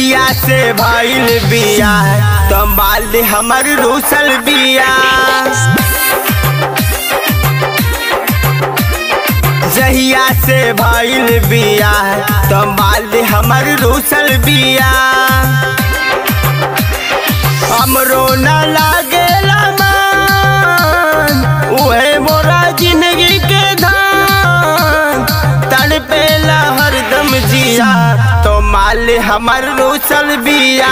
से भइल बिया। तो बाल हमर रूसल बिया। जहिया से भइल बिया तो बाल हमर रूसल बिया। हमरो न माल हमर रूसल बिया।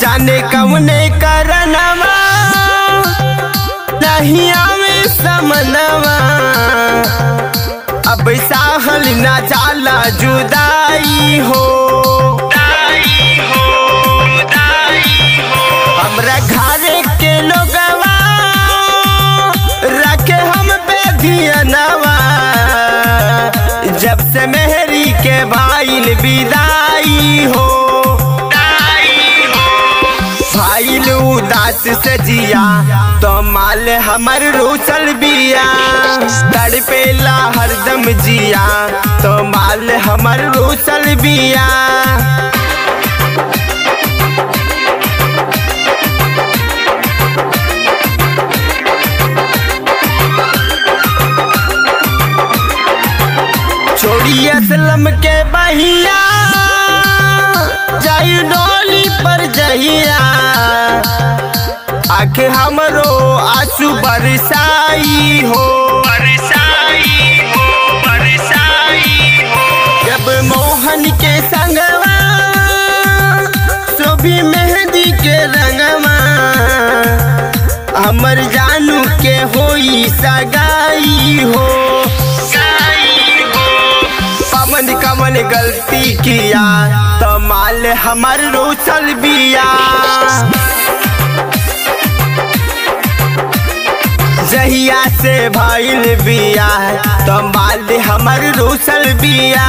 जाने कवने करनवा नहीं आवे समनवा। अब साहल ना जाला, जुदाई हो। जब से मेहरी के भाईल विदाई हो। भाईल उदास से जिया तो माल हमर रूसल बिया। तड़पेला हरदम जिया तो माल हमर रूसल बिया। असलम के बहिया जायु डोली पर जहिया। आख हमरो आँसू बरसाई हो। बरसाई सोभी मेहंदी के रंगवा। हमर जानू के होई सगाई हो। पवन कमन गलती किया माल हमर रूसल बिया। जहिया से भइल बिया तो माल हमर रूसल बिया।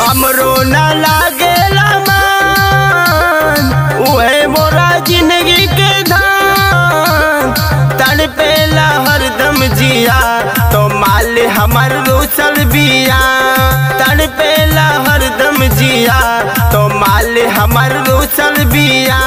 हमरो न जिया तो माल हमार रूसल बिया। तड़पेला हरदम जिया तो माल हमार रूसल बिया।